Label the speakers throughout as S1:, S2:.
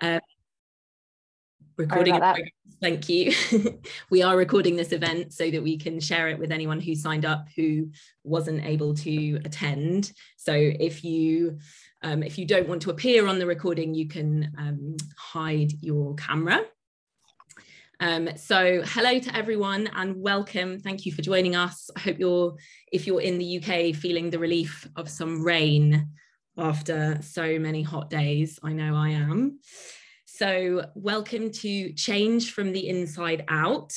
S1: Um, recording thank you. We are recording this event so that we can share it with anyone who signed up who wasn't able to attend. So if you um, if you don't want to appear on the recording you can um, hide your camera. Um, so hello to everyone and welcome. Thank you for joining us. I hope you're if you're in the uk feeling the relief of some rain after so many hot days i know i am so, welcome to Change from the Inside Out.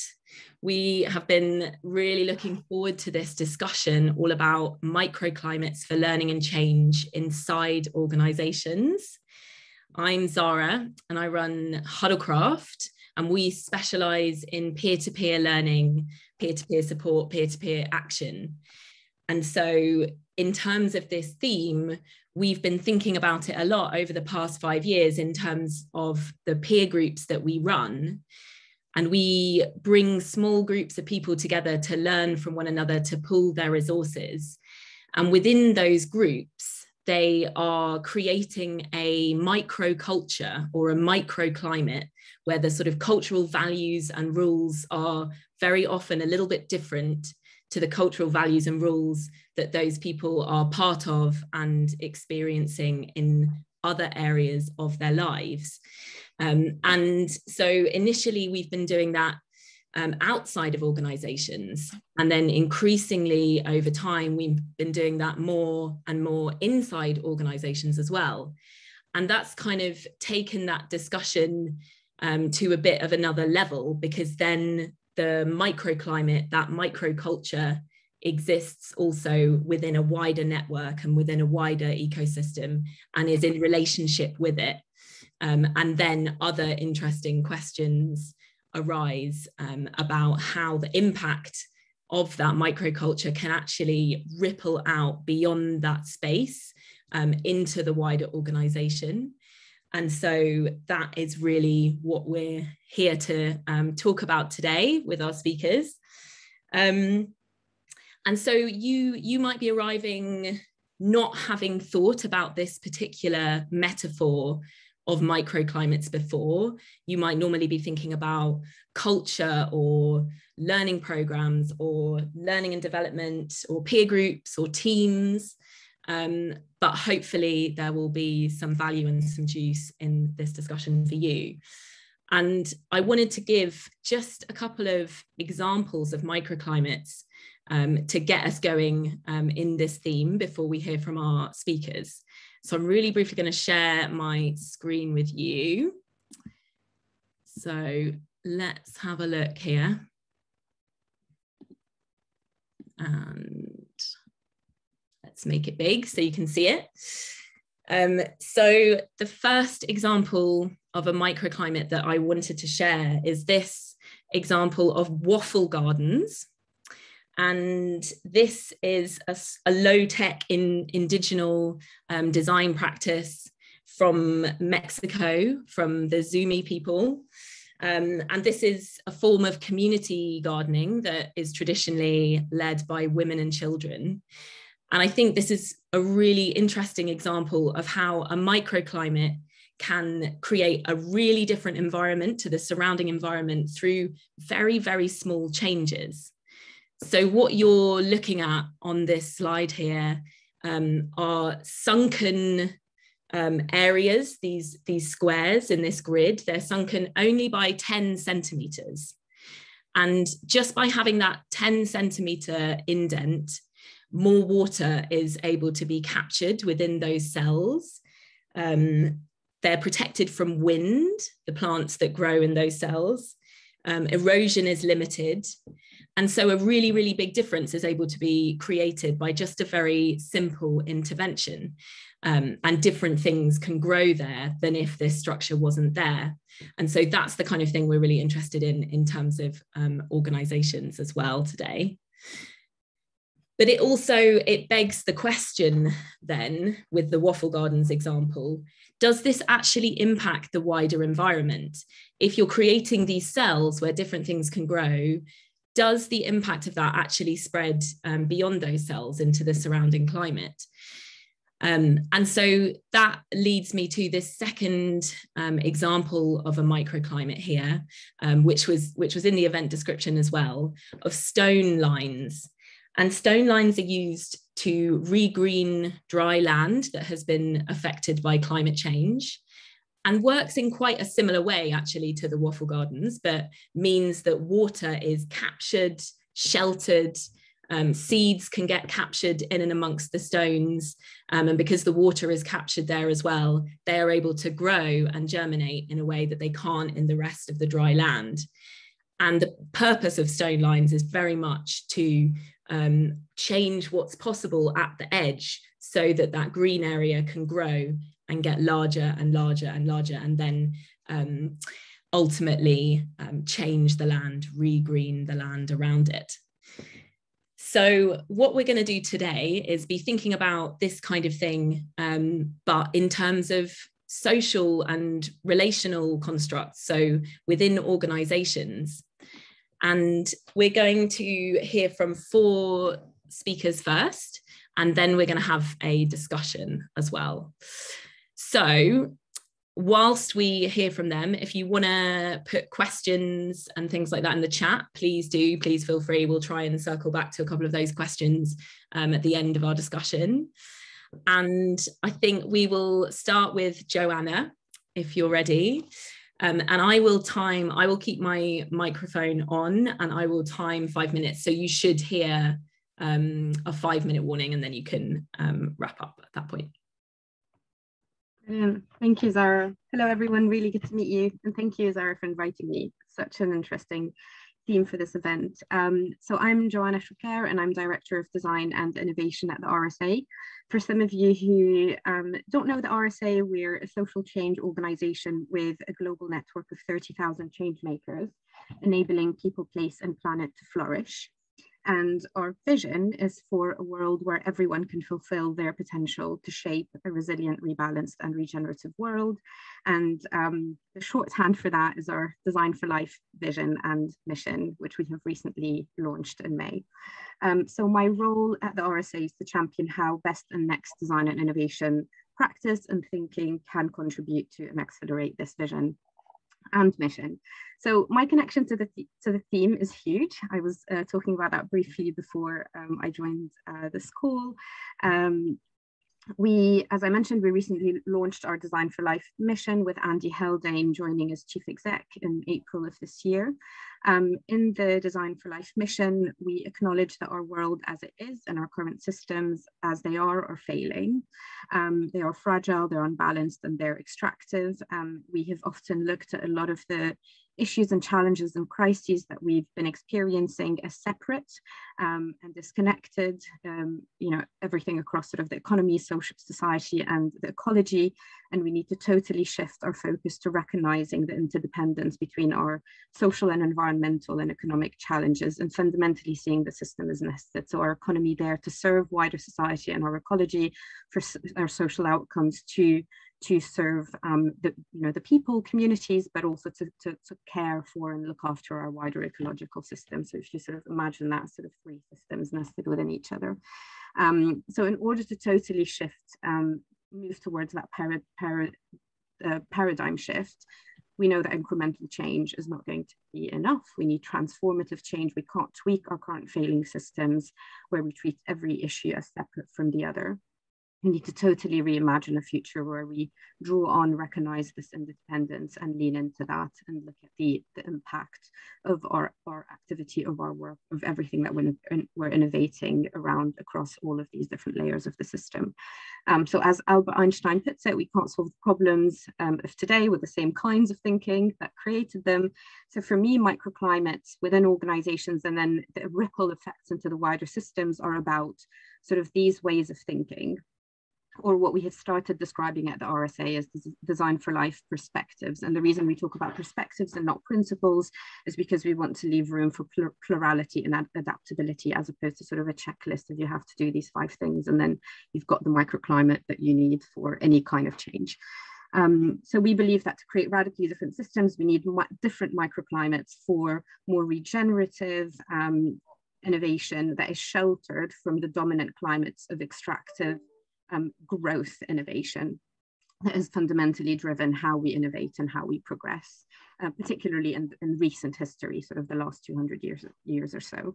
S1: We have been really looking forward to this discussion all about microclimates for learning and change inside organizations. I'm Zahra and I run Huddlecraft, and we specialize in peer to peer learning, peer to peer support, peer to peer action. And so, in terms of this theme, we've been thinking about it a lot over the past five years in terms of the peer groups that we run. And we bring small groups of people together to learn from one another, to pool their resources. And within those groups, they are creating a micro culture or a microclimate where the sort of cultural values and rules are very often a little bit different to the cultural values and rules that those people are part of and experiencing in other areas of their lives. Um, and so initially, we've been doing that um, outside of organizations. And then increasingly over time, we've been doing that more and more inside organizations as well. And that's kind of taken that discussion um, to a bit of another level because then the microclimate, that microculture exists also within a wider network and within a wider ecosystem and is in relationship with it. Um, and then other interesting questions arise um, about how the impact of that microculture can actually ripple out beyond that space um, into the wider organization. And so that is really what we're here to um, talk about today with our speakers. Um, and so you, you might be arriving not having thought about this particular metaphor of microclimates before. You might normally be thinking about culture or learning programs or learning and development or peer groups or teams. Um, but hopefully there will be some value and some juice in this discussion for you. And I wanted to give just a couple of examples of microclimates um, to get us going um, in this theme before we hear from our speakers. So I'm really briefly going to share my screen with you. So let's have a look here. And Let's make it big so you can see it. Um, so the first example of a microclimate that I wanted to share is this example of waffle gardens. And this is a, a low-tech in indigenous um, design practice from Mexico, from the Zuni people. Um, and this is a form of community gardening that is traditionally led by women and children. And I think this is a really interesting example of how a microclimate can create a really different environment to the surrounding environment through very, very small changes. So, what you're looking at on this slide here um, are sunken um, areas, these, these squares in this grid. They're sunken only by 10 centimeters. And just by having that 10 centimeter indent, more water is able to be captured within those cells. Um, they're protected from wind, the plants that grow in those cells. Um, erosion is limited. And so a really, really big difference is able to be created by just a very simple intervention. Um, and different things can grow there than if this structure wasn't there. And so that's the kind of thing we're really interested in in terms of um, organizations as well today but it also it begs the question then with the waffle gardens example does this actually impact the wider environment if you're creating these cells where different things can grow does the impact of that actually spread um, beyond those cells into the surrounding climate Um, and so that leads me to this second um, example of a microclimate here, um, which was which was in the event description as well, of stone lines. And stone lines are used to regreen dry land that has been affected by climate change and works in quite a similar way actually to the waffle gardens, but means that water is captured, sheltered, um, seeds can get captured in and amongst the stones. Um, and because the water is captured there as well, they are able to grow and germinate in a way that they can't in the rest of the dry land. And the purpose of stone lines is very much to um, change what's possible at the edge so that that green area can grow and get larger and larger and larger and then um, ultimately um, change the land, regreen the land around it. So, what we're going to do today is be thinking about this kind of thing, um, but in terms of social and relational constructs, so within organizations. And we're going to hear from four speakers first, and then we're going to have a discussion as well. So, whilst we hear from them, if you want to put questions and things like that in the chat, please do. Please feel free. We'll try and circle back to a couple of those questions um, at the end of our discussion. And I think we will start with Joanna, if you're ready. Um, and I will time, I will keep my microphone on and I will time five minutes. So you should hear um, a five minute warning and then you can um, wrap up at that point.
S2: Brilliant. Thank you, Zahra. Hello, everyone. Really good to meet you. And thank you, Zahra, for inviting me. Such an interesting theme for this event. Um, so I'm Joanna Choukeir and I'm Director of Design and Innovation at the RSA. For some of you who um, don't know the RSA, we're a social change organization with a global network of 30,000 change makers, enabling people, place and planet to flourish. And our vision is for a world where everyone can fulfill their potential to shape a resilient, rebalanced, and regenerative world. And um, the shorthand for that is our Design for Life vision and mission, which we have recently launched in May. Um, so, my role at the RSA is to champion how best and next design and innovation practice and thinking can contribute to and accelerate this vision and mission. So my connection to the to the theme is huge. I was uh, talking about that briefly before um, I joined uh, this call. Um, we, as I mentioned, we recently launched our Design for Life mission with Andy Haldane joining as chief exec in April of this year. Um, in the Design for Life mission, we acknowledge that our world as it is and our current systems as they are are failing. Um, they are fragile, they're unbalanced, and they're extractive. Um, we have often looked at a lot of the issues and challenges and crises that we've been experiencing as separate um, and disconnected, um, you know, everything across sort of the economy, social society and the ecology. And we need to totally shift our focus to recognizing the interdependence between our social and environmental and economic challenges and fundamentally seeing the system as nested. So our economy there to serve wider society and our ecology for our social outcomes to to serve um, the, you know, the people, communities, but also to, to, to, care for and look after our wider ecological system. So if you sort of imagine that sort of three systems nested within each other. Um, so in order to totally shift, um, move towards that para, para, uh, paradigm shift, we know that incremental change is not going to be enough. We need transformative change. We can't tweak our current failing systems where we treat every issue as separate from the other we need to totally reimagine a future where we draw on, recognize this independence and lean into that and look at the, the impact of our, our activity, of our work, of everything that we're, we're innovating around across all of these different layers of the system. Um, so as Albert Einstein puts it, we can't solve the problems um, of today with the same kinds of thinking that created them. So for me, microclimates within organizations and then the ripple effects into the wider systems are about sort of these ways of thinking or what we have started describing at the RSA as design for life perspectives. And the reason we talk about perspectives and not principles is because we want to leave room for plurality and ad adaptability as opposed to sort of a checklist of you have to do these five things and then you've got the microclimate that you need for any kind of change. Um, so we believe that to create radically different systems, we need different microclimates for more regenerative um, innovation that is sheltered from the dominant climates of extractive um, growth innovation that has fundamentally driven how we innovate and how we progress, uh, particularly in, in, recent history, sort of the last 200 years, years or so.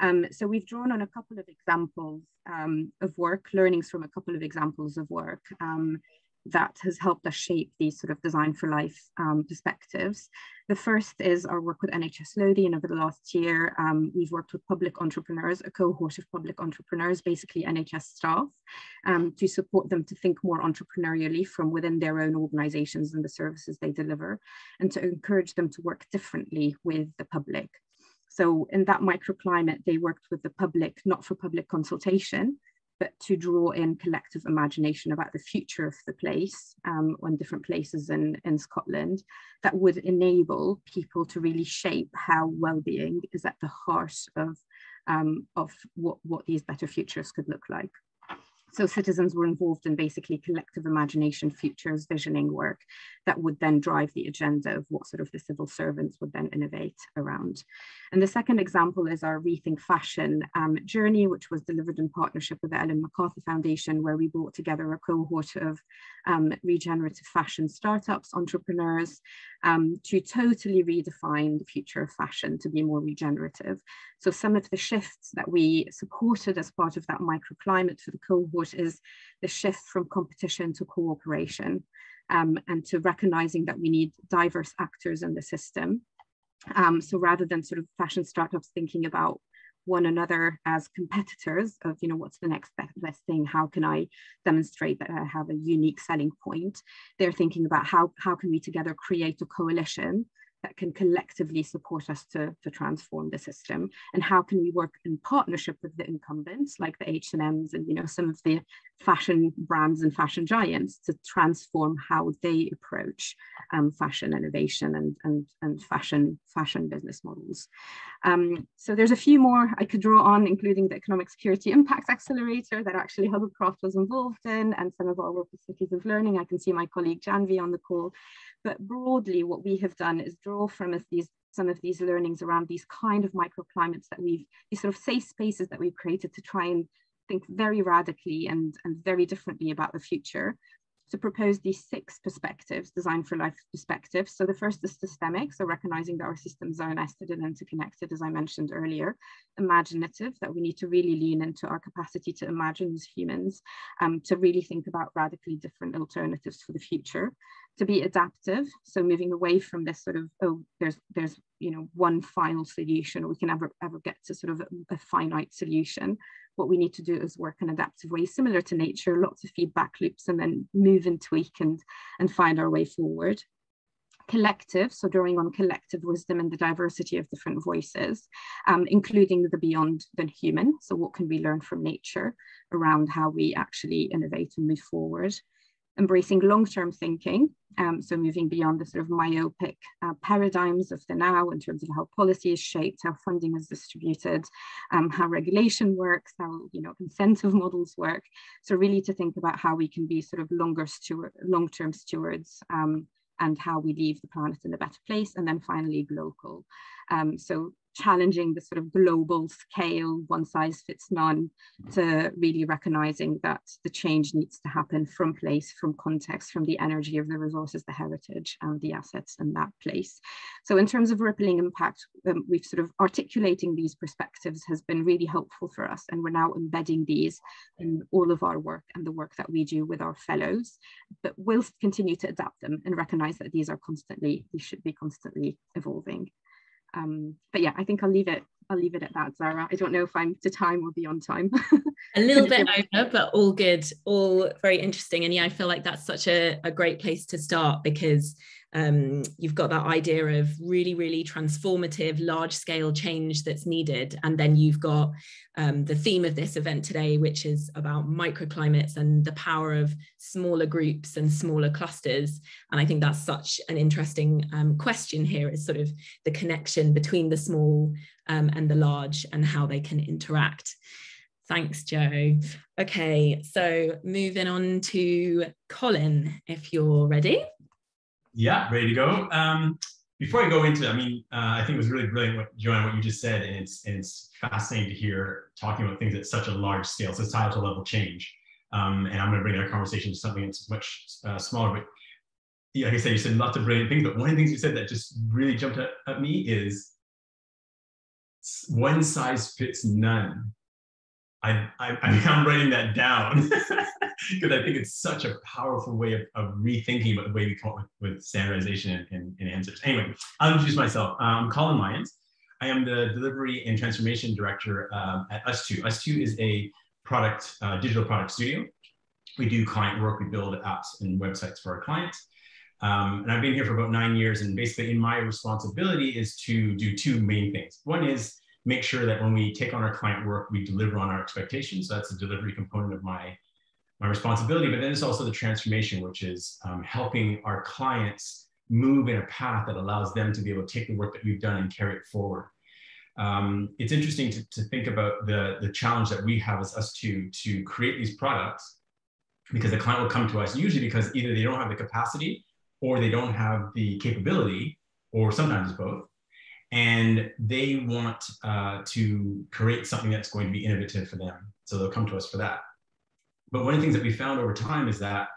S2: Um, so we've drawn on a couple of examples um, of work, learnings from a couple of examples of work um, that has helped us shape these sort of design for life um, perspectives. The first is our work with NHS Lothian over the last year. Um, we've worked with public entrepreneurs, a cohort of public entrepreneurs, basically NHS staff, um, to support them to think more entrepreneurially from within their own organisations and the services they deliver, and to encourage them to work differently with the public. So in that microclimate, they worked with the public, not for public consultation, but to draw in collective imagination about the future of the place um, on different places in, in Scotland that would enable people to really shape how well-being is at the heart of, um, of what, what these better futures could look like. So citizens were involved in basically collective imagination, futures, visioning work that would then drive the agenda of what sort of the civil servants would then innovate around. And the second example is our Rethink Fashion um, journey, which was delivered in partnership with the Ellen MacArthur Foundation, where we brought together a cohort of um, regenerative fashion startups, entrepreneurs, um, to totally redefine the future of fashion to be more regenerative. So some of the shifts that we supported as part of that microclimate for the cohort is the shift from competition to cooperation um, and to recognizing that we need diverse actors in the system. Um, so rather than sort of fashion startups thinking about one another as competitors of, you know, what's the next best thing? How can I demonstrate that I have a unique selling point? They're thinking about how, how can we together create a coalition that can collectively support us to, to transform the system and how can we work in partnership with the incumbents like the H&Ms and you know some of the fashion brands and fashion giants to transform how they approach um, fashion innovation and, and, and fashion fashion business models. Um, so there's a few more I could draw on including the Economic Security Impact Accelerator that actually Huddlecraft was involved in and some of our work with Cities of Learning. I can see my colleague Janvi on the call but broadly, what we have done is draw from these some of these learnings around these kind of microclimates that we've, these sort of safe spaces that we've created to try and think very radically and, and very differently about the future to propose these six perspectives, design for life perspectives. So the first is systemic, so recognizing that our systems are nested and interconnected, as I mentioned earlier. Imaginative, that we need to really lean into our capacity to imagine as humans, um, to really think about radically different alternatives for the future. To be adaptive, so moving away from this sort of, oh, there's, there's you know, one final solution, or we can ever, ever get to sort of a, a finite solution, what we need to do is work in adaptive ways, similar to nature, lots of feedback loops, and then move and tweak and, and find our way forward. Collective, so drawing on collective wisdom and the diversity of different voices, um, including the beyond the human. So what can we learn from nature around how we actually innovate and move forward? Embracing long-term thinking, um, so moving beyond the sort of myopic uh, paradigms of the now in terms of how policy is shaped, how funding is distributed, um, how regulation works, how you know incentive models work. So really to think about how we can be sort of longer steward, long-term stewards um, and how we leave the planet in a better place. And then finally, local. Um, so challenging the sort of global scale, one size fits none, to really recognizing that the change needs to happen from place, from context, from the energy of the resources, the heritage, and the assets in that place. So in terms of rippling impact, um, we've sort of articulating these perspectives has been really helpful for us. And we're now embedding these in all of our work and the work that we do with our fellows, but we'll continue to adapt them and recognize that these are constantly, these should be constantly evolving. Um, but yeah, I think I'll leave it. I'll leave it at that, Zahra. I don't know if I'm to time or beyond time.
S1: a little bit over, but all good, all very interesting. And yeah, I feel like that's such a, a great place to start because um, you've got that idea of really, really transformative, large scale change that's needed. And then you've got um, the theme of this event today, which is about microclimates and the power of smaller groups and smaller clusters. And I think that's such an interesting um, question here is sort of the connection between the small um, and the large and how they can interact. Thanks, Joe. Okay, so moving on to Collin, if you're ready.
S3: Yeah, ready to go. Um, before I go into I mean, uh, I think it was really brilliant what Joanne, what you just said, and it's and it's fascinating to hear talking about things at such a large scale, societal level change. Um, and I'm going to bring our conversation to something that's much uh, smaller. But yeah, like I said, you said lots of brilliant things. But one of the things you said that just really jumped at, at me is one size fits none. I, I, I am writing that down because I think it's such a powerful way of, of rethinking about the way we come up with, with standardization and, and, and answers. Anyway, I'll introduce myself. I'm Collin Lyons. I am the delivery and transformation director um, at UsTwo. UsTwo is a product, uh, digital product studio. We do client work. We build apps and websites for our clients. Um, and I've been here for about nine years. And basically, in my responsibility is to do two main things. One is make sure that when we take on our client work, we deliver on our expectations. So that's the delivery component of my, my responsibility. But then it's also the transformation, which is um, helping our clients move in a path that allows them to be able to take the work that we've done and carry it forward. Um, it's interesting to, to think about the, the challenge that we have as us to, to create these products because the client will come to us usually because either they don't have the capacity or they don't have the capability or sometimes both and they want uh, to create something that's going to be innovative for them. So they'll come to us for that. But one of the things that we found over time is that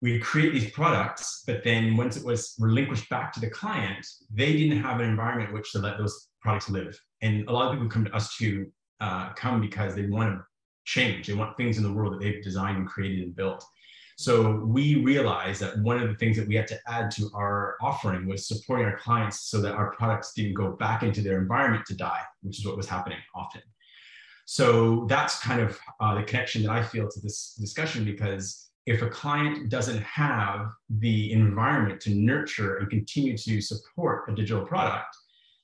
S3: we create these products, but then once it was relinquished back to the client, they didn't have an environment in which to let those products live. And a lot of people come to us to uh, come because they want to change. They want things in the world that they've designed and created and built. So we realized that one of the things that we had to add to our offering was supporting our clients so that our products didn't go back into their environment to die, which is what was happening often. So that's kind of uh, the connection that I feel to this discussion because if a client doesn't have the environment to nurture and continue to support a digital product,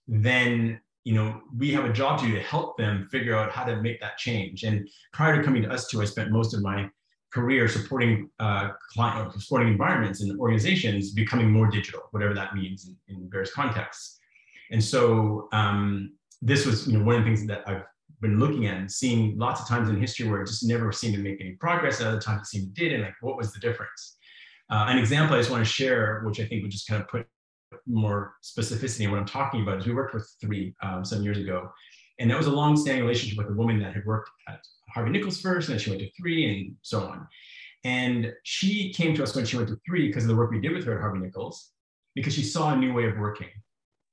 S3: then you know we have a job to do to help them figure out how to make that change. And prior to coming to UsTwo, I spent most of my career supporting uh, client, supporting environments and organizations becoming more digital, whatever that means in, in various contexts. And so um, this was, you know, one of the things that I've been looking at and seeing lots of times in history where it just never seemed to make any progress, and other times it seemed it did, and like, what was the difference? Uh, an example I just want to share, which I think would just kind of put more specificity in what I'm talking about, is we worked with three um, some years ago, and that was a long-standing relationship with a woman that had worked at Harvey Nichols first, and then she went to three, and so on. And she came to us when she went to three because of the work we did with her at Harvey Nichols, because she saw a new way of working.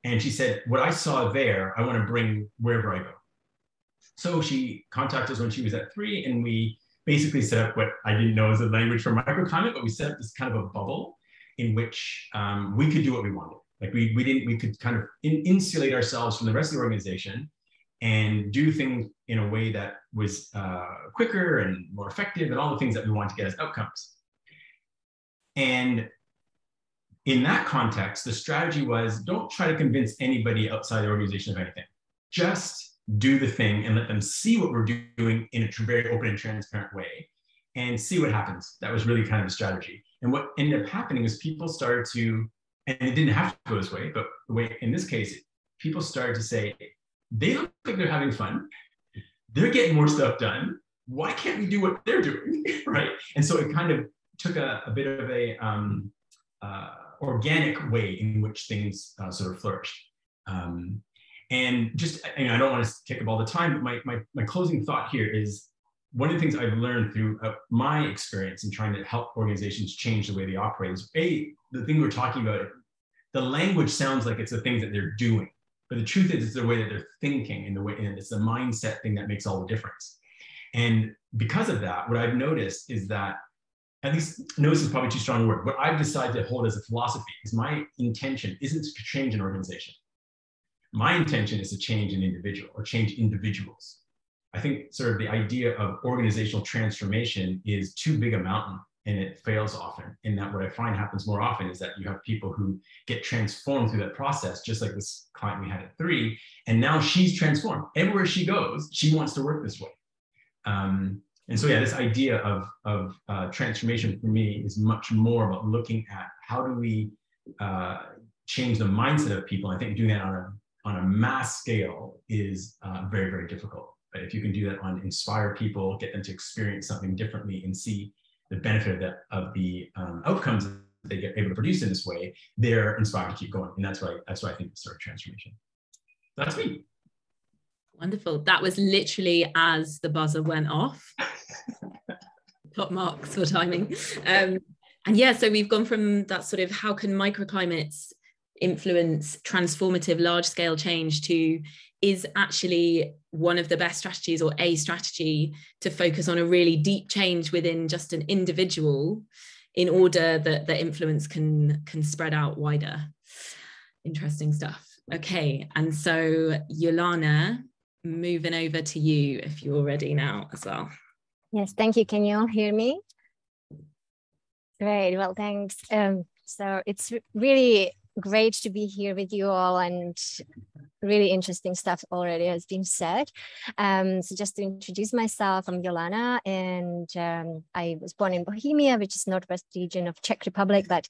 S3: And she said, What I saw there, I want to bring wherever I go. So she contacted us when she was at three, and we basically set up what I didn't know was a language for microclimate, but we set up this kind of a bubble in which um, we could do what we wanted. Like we, we didn't, we could kind of in, insulate ourselves from the rest of the organization and do things in a way that was uh, quicker and more effective and all the things that we want to get as outcomes. And in that context, the strategy was don't try to convince anybody outside the organization of anything. Just do the thing and let them see what we're doing in a very open and transparent way and see what happens. That was really kind of the strategy. And what ended up happening is people started to, and it didn't have to go this way, but the way in this case, people started to say, they look like they're having fun. They're getting more stuff done. Why can't we do what they're doing? right. And so it kind of took a, a bit of a um, uh, organic way in which things uh, sort of flourished. Um, and just, you know, I don't want to take up all the time, but my, my, my closing thought here is one of the things I've learned through uh, my experience in trying to help organizations change the way they operate is a the thing we're talking about. The language sounds like it's the things that they're doing, but the truth is, it's the way that they're thinking and the way, and it's the mindset thing that makes all the difference. And because of that, what I've noticed is that, at least notice is probably too strong a word. What I've decided to hold as a philosophy is my intention isn't to change an organization. My intention is to change an individual or change individuals. I think sort of the idea of organizational transformation is too big a mountain and it fails often. And that what I find happens more often is that you have people who get transformed through that process, just like this client we had at three. And now she's transformed. Everywhere she goes, she wants to work this way. Um, and so, yeah, this idea of, of uh, transformation for me is much more about looking at how do we uh, change the mindset of people. I think doing that on a, on a mass scale is uh, very, very difficult. But if you can do that on inspire people, get them to experience something differently and see the benefit of, that, of the um, outcomes that they get able to produce in this way, they're inspired to keep going. And that's why that's why I think it's sort of transformation. That's me.
S1: Wonderful. That was literally as the buzzer went off. top marks for timing. Um, and yeah, so we've gone from that sort of how can microclimates influence transformative large scale change to is actually one of the best strategies or a strategy to focus on a really deep change within just an individual in order that the influence can can spread out wider. Interesting stuff. Okay and so Jolana moving over to you if you're ready now as well.
S4: Yes thank you. Can you all hear me? Great well thanks. Um, so it's really great to be here with you all and really interesting stuff already has been said. Um, so just to introduce myself, I'm Jolana and um, I was born in Bohemia, which is northwest region of Czech Republic, but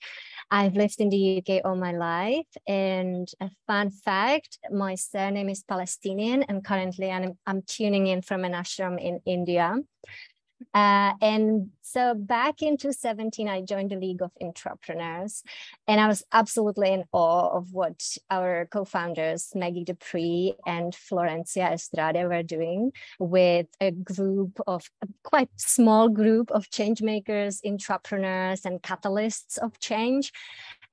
S4: I've lived in the UK all my life. And a fun fact, my surname is Palestinian and currently I'm, I'm tuning in from an ashram in India. Uh, and so back in 2017, I joined the League of Intrapreneurs, and I was absolutely in awe of what our co-founders, Maggie De Pree and Florencia Estrada were doing with a group of, a quite small group of change makers, intrapreneurs, and catalysts of change.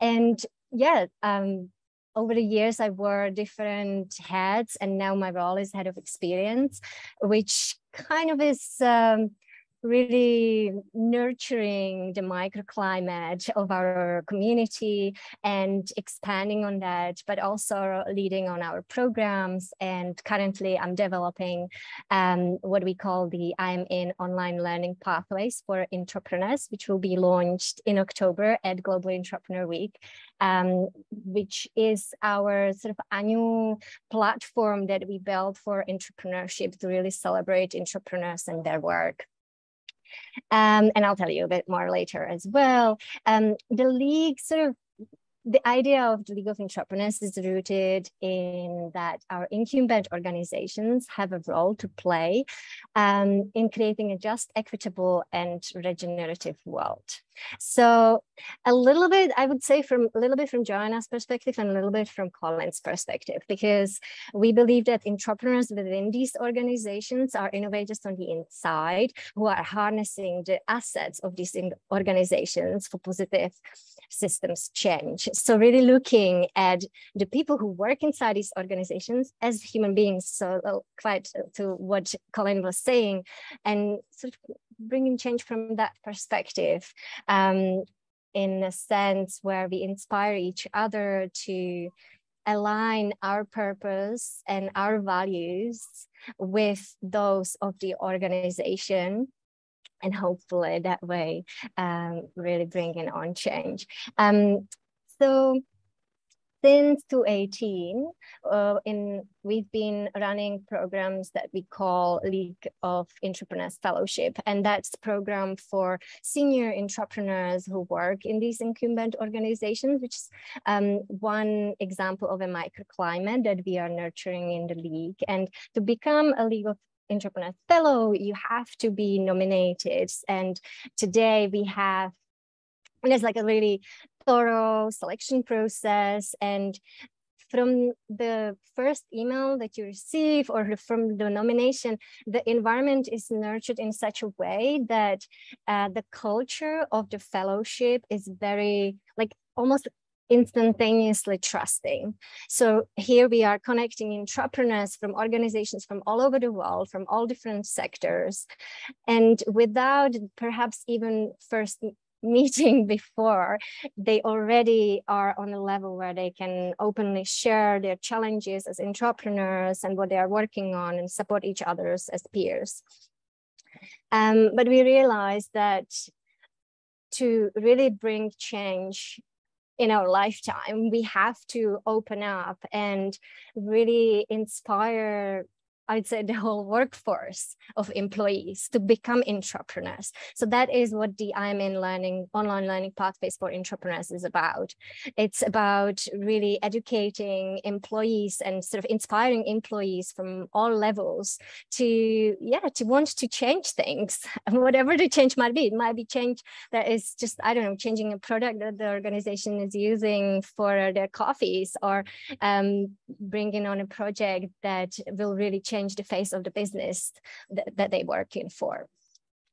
S4: And yeah, um, over the years i wore different hats and now my role is head of experience which kind of is um, really nurturing the microclimate of our community and expanding on that, but also leading on our programs. And currently I'm developing um, what we call the I'm in online learning pathways for intrapreneurs, which will be launched in October at Global Intrapreneur Week. Um, which is our sort of annual platform that we built for intrapreneurship to really celebrate intrapreneurs and their work. Um, and I'll tell you a bit more later as well. Um, the league sort of the idea of the League of Intrapreneurs is rooted in that our incumbent organizations have a role to play um, in creating a just, equitable, and regenerative world. So a little bit, I would say from a little bit from Joanna's perspective and a little bit from Collin's perspective, because we believe that intrapreneurs within these organizations are innovators on the inside who are harnessing the assets of these organizations for positive systems change. So really looking at the people who work inside these organizations as human beings, so uh, quite to what Collin was saying, and sort of bringing change from that perspective um, in a sense where we inspire each other to align our purpose and our values with those of the organization and hopefully that way um, really bringing on change. Um, so since 2018, uh, in we've been running programs that we call League of Intrapreneurs Fellowship, and that's program for senior intrapreneurs who work in these incumbent organizations, which is um, one example of a microclimate that we are nurturing in the league. And to become a League of Intrapreneur Fellow, you have to be nominated. And today we have, and there's like a really thorough selection process and from the first email that you receive or from the nomination, the environment is nurtured in such a way that uh, the culture of the fellowship is very like almost instantaneously trusting. So here we are connecting intrapreneurs from organizations from all over the world, from all different sectors. And without perhaps even first meeting before, they already are on a level where they can openly share their challenges as intrapreneurs and what they are working on and support each others as peers. Um, but we realized that to really bring change in our lifetime, we have to open up and really inspire I'd say the whole workforce of employees to become intrapreneurs. So that is what the I'm in learning, online learning pathways for intrapreneurs is about. It's about really educating employees and sort of inspiring employees from all levels to, yeah, to want to change things, whatever the change might be. It might be change that is just, I don't know, changing a product that the organization is using for their coffees or um, bringing on a project that will really change change the face of the business that, that they work in for.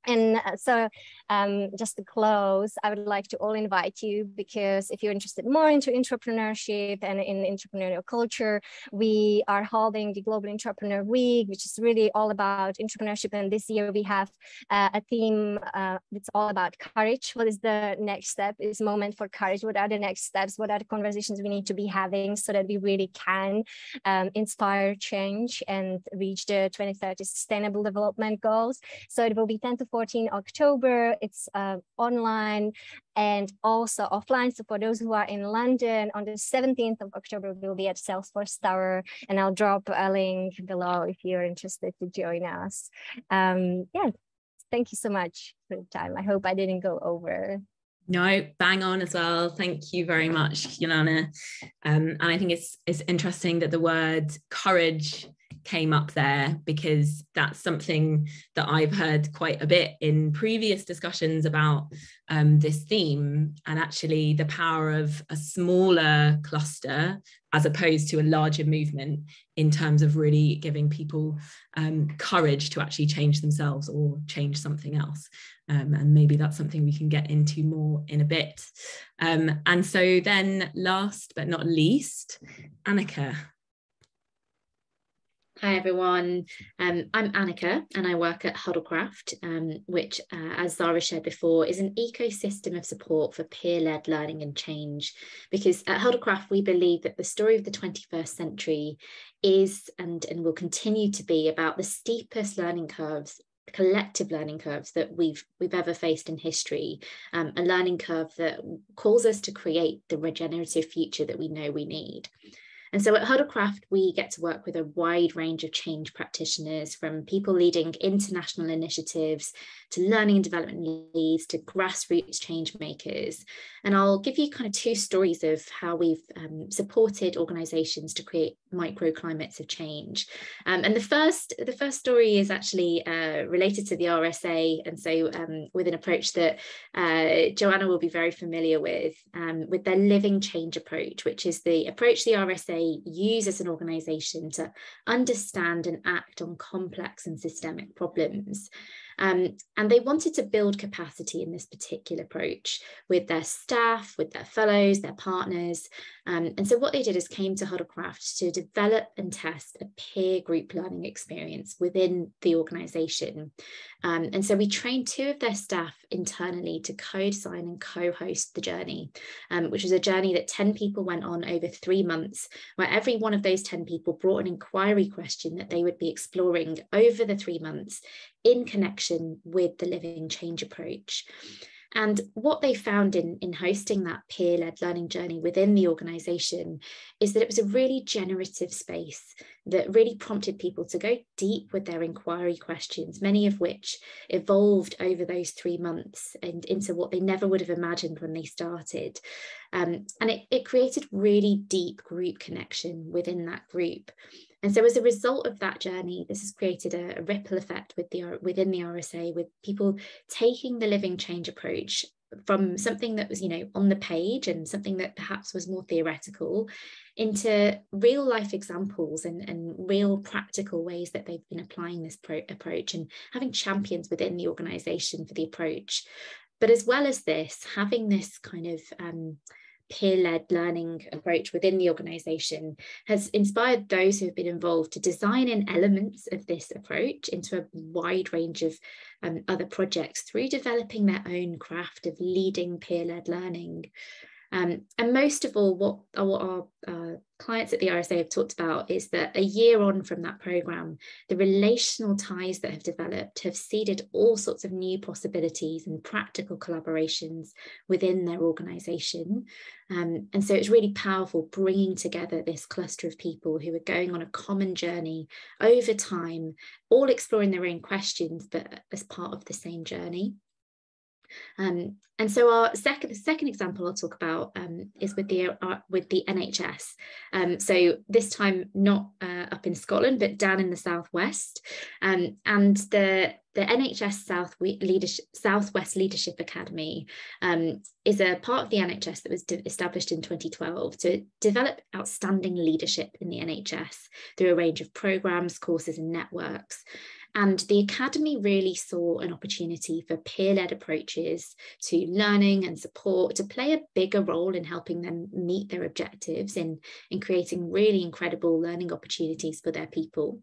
S4: And uh, so um, just to close, I would like to all invite you because if you're interested more into intrapreneurship and in intrapreneurial culture, we are holding the Global Intrapreneur Week, which is really all about intrapreneurship. And this year we have uh, a theme uh, that's all about courage. What is the next step? Is moment for courage? What are the next steps? What are the conversations we need to be having so that we really can um, inspire change and reach the 2030 Sustainable Development Goals? So it will be 10 to 14 October it's uh, online and also offline. So for those who are in London, on the 17th of October, we'll be at Salesforce Tower, and I'll drop a link below if you're interested to join us. Um, yeah, thank you so much for the time. I hope I didn't go over.
S1: No, bang on as well. Thank you very much, Jolana. Um, and I think it's it's interesting that the word courage came up there because that's something that I've heard quite a bit in previous discussions about um, this theme and actually the power of a smaller cluster as opposed to a larger movement in terms of really giving people um, courage to actually change themselves or change something else. Um, and maybe that's something we can get into more in a bit. Um, and so then last but not least, Anneka,
S5: Hi everyone, um, I'm Anneka and I work at Huddlecraft, um, which, uh, as Zahra shared before, is an ecosystem of support for peer led learning and change. Because at Huddlecraft, we believe that the story of the 21st century is and, and will continue to be about the steepest learning curves collective learning curves that we've we've ever faced in history. Um, a learning curve that calls us to create the regenerative future that we know we need and so at Huddlecraft, we get to work with a wide range of change practitioners from people leading international initiatives to learning and development leads to grassroots change makers. And I'll give you kind of two stories of how we've um, supported organizations to create microclimates of change. Um, and the first, the first story is actually uh, related to the RSA. And so um, with an approach that uh, Joanna will be very familiar with, um, with their living change approach, which is the approach the RSA use as an organization to understand and act on complex and systemic problems. Um, and they wanted to build capacity in this particular approach with their staff, with their fellows, their partners. Um, and so what they did is came to Huddlecraft to develop and test a peer group learning experience within the organization. Um, and so we trained two of their staff internally to co-design and co-host the journey, um, which was a journey that 10 people went on over three months, where every one of those 10 people brought an inquiry question that they would be exploring over the three months in connection with the living change approach. And what they found in, in hosting that peer led learning journey within the organization is that it was a really generative space that really prompted people to go deep with their inquiry questions, many of which evolved over those three months and into what they never would have imagined when they started. Um, and it, it created really deep group connection within that group. And so as a result of that journey, this has created a, a ripple effect with the, within the RSA, with people taking the living change approach from something that was you know on the page and something that perhaps was more theoretical into real life examples and, and real practical ways that they've been applying this pro- approach and having champions within the organization for the approach. But as well as this having this kind of um, peer-led learning approach within the organization has inspired those who have been involved to design in elements of this approach into a wide range of um, other projects through developing their own craft of leading peer-led learning um, and most of all, what, what our uh, clients at the RSA have talked about is that a year on from that program, the relational ties that have developed have seeded all sorts of new possibilities and practical collaborations within their organization. Um, and so it's really powerful bringing together this cluster of people who are going on a common journey over time, all exploring their own questions, but as part of the same journey. Um, and so our second, the second example I'll talk about um, is with the uh, with the NHS. Um, so this time not uh, up in Scotland, but down in the southwest. Um, and the the NHS South Leadership, Southwest Leadership Academy um, is a part of the NHS that was established in 2012 to develop outstanding leadership in the NHS through a range of programs, courses, and networks. And the Academy really saw an opportunity for peer led approaches to learning and support to play a bigger role in helping them meet their objectives in, in creating really incredible learning opportunities for their people.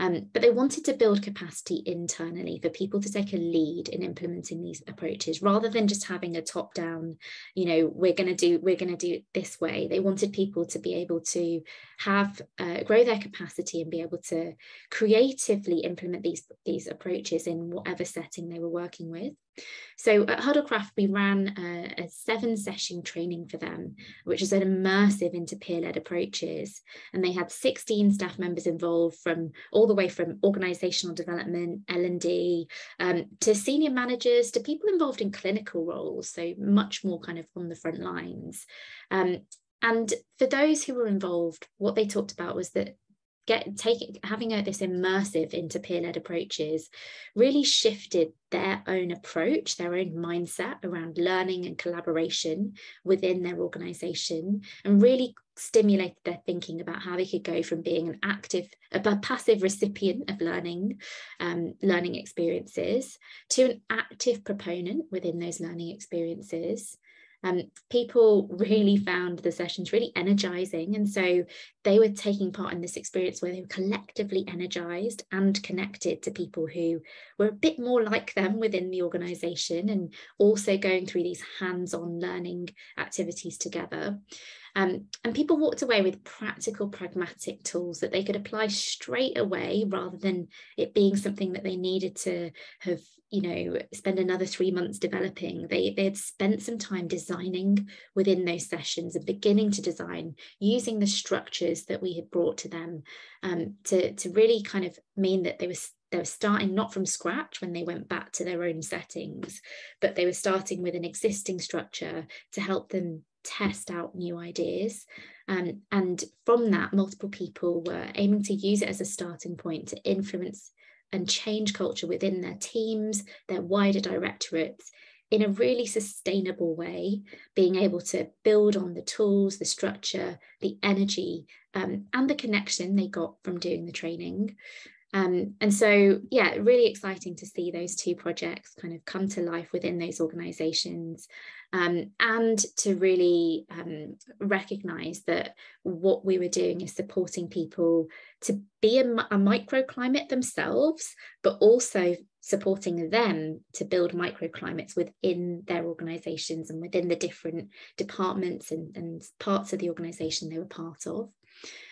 S5: Um, but they wanted to build capacity internally for people to take a lead in implementing these approaches rather than just having a top down, you know, we're going to do, we're going to do it this way. They wanted people to be able to have, uh, grow their capacity and be able to creatively implement these, these approaches in whatever setting they were working with. So at Huddlecraft, we ran a, a, seven session training for them, which is an immersive into peer led approaches. And they had 16 staff members involved from all the way from organizational development, L&D, um, to senior managers, to people involved in clinical roles. So much more kind of on the front lines. Um, and for those who were involved, what they talked about was that get taking having a, this immersive into peer-led approaches really shifted their own approach their own mindset around learning and collaboration within their organization and really stimulated their thinking about how they could go from being an active a passive recipient of learning um, learning experiences to an active proponent within those learning experiences um, people really found the sessions really energizing. And so they were taking part in this experience where they were collectively energized and connected to people who were a bit more like them within the organization and also going through these hands on learning activities together. Um, and people walked away with practical, pragmatic tools that they could apply straight away rather than it being something that they needed to have you know spend another three months developing. They they had spent some time designing within those sessions and beginning to design using the structures that we had brought to them um, to to really kind of mean that they were they were starting not from scratch when they went back to their own settings but they were starting with an existing structure to help them test out new ideas um, and from that multiple people were aiming to use it as a starting point to influence and change culture within their teams, their wider directorates in a really sustainable way, being able to build on the tools, the structure, the energy, um, and the connection they got from doing the training. Um, and so, yeah, really exciting to see those two projects kind of come to life within those organizations um, and to really um, recognize that what we were doing is supporting people to be a, a microclimate themselves, but also supporting them to build microclimates within their organizations and within the different departments and, and parts of the organization they were part of.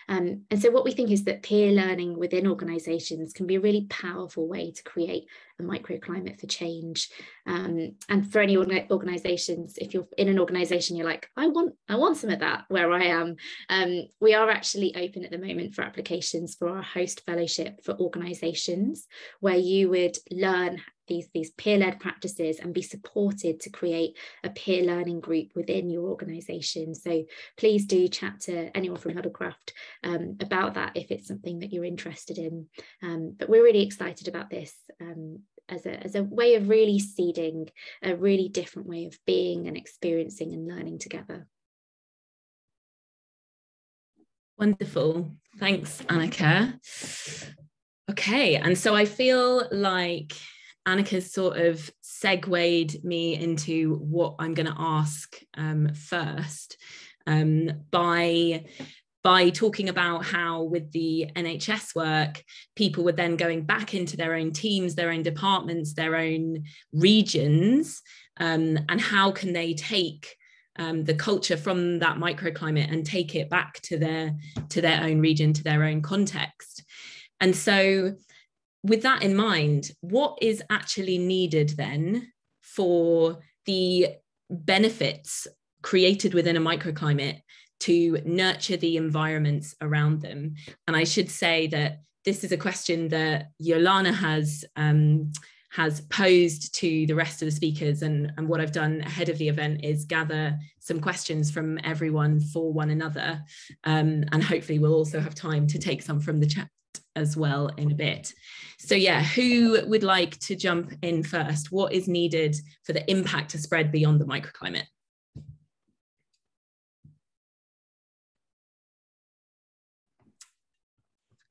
S5: Um, and so what we think is that peer learning within organizations can be a really powerful way to create a microclimate for change. Um, and for any organizations, if you're in an organization, you're like, I want, I want some of that where I am. Um, we are actually open at the moment for applications for our host fellowship for organizations where you would learn these, these peer-led practices and be supported to create a peer learning group within your organization. So please do chat to anyone from Huddlecraft um, about that if it's something that you're interested in. Um, but we're really excited about this um, as, a, as a way of really seeding a really different way of being and experiencing and learning together.
S1: Wonderful. Thanks, Anneka. Okay, and so I feel like Anneka's sort of segued me into what I'm going to ask um, first um, by by talking about how with the NHS work, people were then going back into their own teams, their own departments, their own regions, um, and how can they take um, the culture from that microclimate and take it back to their to their own region, to their own context. And so with that in mind, what is actually needed then for the benefits created within a microclimate to nurture the environments around them? And I should say that this is a question that Jolana has um, has posed to the rest of the speakers. And, and what I've done ahead of the event is gather some questions from everyone for one another. Um, and hopefully we'll also have time to take some from the chat as well in a bit. So yeah, who would like to jump in first? What is needed for the impact to spread beyond the microclimate?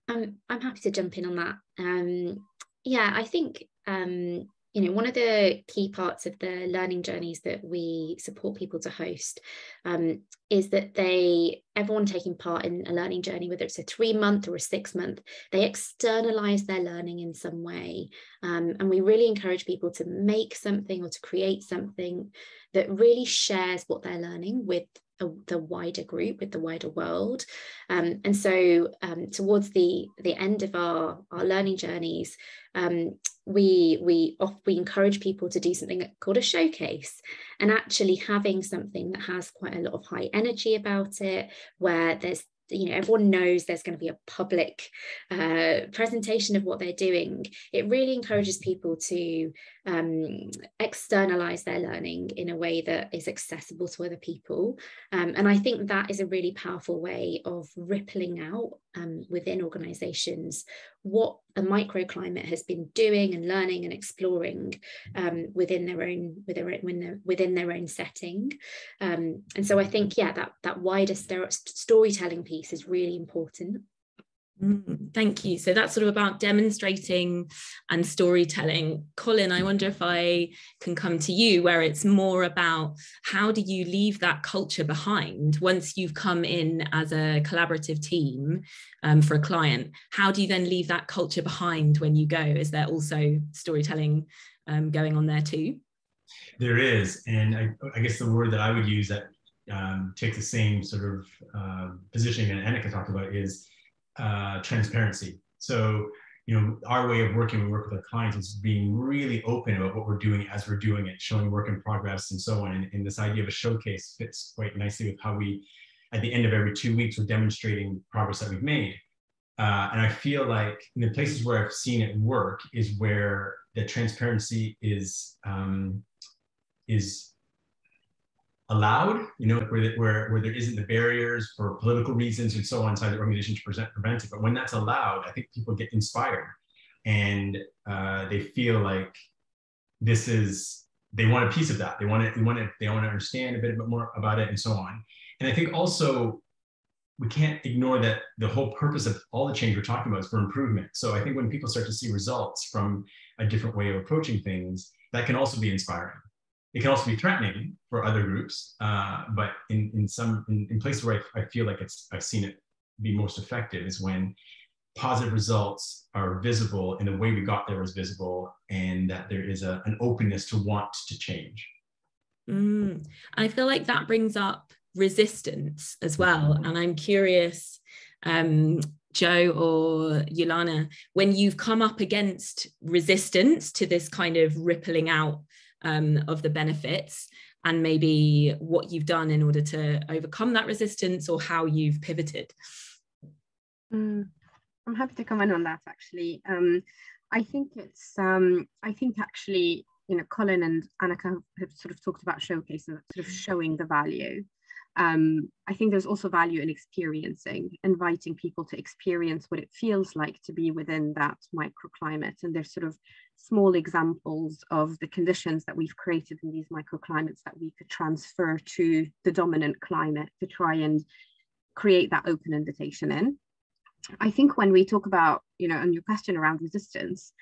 S5: Um, I'm happy to jump in on that. Um, yeah, I think um, you know, one of the key parts of the learning journeys that we support people to host um, is that they, everyone taking part in a learning journey, whether it's a three month or a six month, they externalize their learning in some way. Um, and we really encourage people to make something or to create something that really shares what they're learning with the wider group with the wider world. Um, and so um, towards the the end of our our learning journeys um, we we off, we encourage people to do something called a showcase. And actually having something that has quite a lot of high energy about it where there's you know everyone knows there's going to be a public uh, presentation of what they're doing. It really encourages people to um, externalize their learning in a way that is accessible to other people. Um, and i think that is a really powerful way of rippling out um, within organizations what a microclimate has been doing and learning and exploring um, within their own within their, within their own setting. Um, and so i think yeah that that wider st- storytelling piece is really important
S1: Mm, thank you. So that's sort of about demonstrating and storytelling. Collin, I wonder if I can come to you where it's more about how do you leave that culture behind once you've come in as a collaborative team um, for a client? How do you then leave that culture behind when you go? Is there also storytelling um, going on there too?
S3: There is. And I, I, guess the word that I would use that um, takes the same sort of uh, positioning that Anneka talked about is uh, transparency. So, you know, our way of working, we work with our clients is being really open about what we're doing as we're doing it, showing work in progress and so on. And, and this idea of a showcase fits quite nicely with how we, at the end of every two weeks, we're demonstrating progress that we've made. Uh, and I feel like in the places where I've seen it work is where the transparency is um, is allowed, you know, where, where, where there isn't the barriers for political reasons and so on inside the organization to present, prevent it. But when that's allowed, I think people get inspired and uh, they feel like this is, they want a piece of that. They want to, they want to, they want to understand a bit more about it and so on. And I think also we can't ignore that the whole purpose of all the change we're talking about is for improvement. So I think when people start to see results from a different way of approaching things, that can also be inspiring it can also be threatening for other groups, uh, but in, in some in, in places where I, I, feel like it's I've seen it be most effective is when positive results are visible and the way we got there was visible and that there is a, an openness to want to change.
S1: Mm. I feel like that brings up resistance as well. And I'm curious, um, Joe or Jolana, when you've come up against resistance to this kind of rippling out um, of the benefits and maybe what you've done in order to overcome that resistance or how you've pivoted.
S2: Mm, I'm happy to comment on that actually. Um, I think it's, um, I think actually, you know, Collin and Anneka have sort of talked about showcase and sort of showing the value. Um, I think there's also value in experiencing, inviting people to experience what it feels like to be within that microclimate. And there's sort of small examples of the conditions that we've created in these microclimates that we could transfer to the dominant climate to try and create that open invitation in. I think when we talk about, you know, and your question around resistance,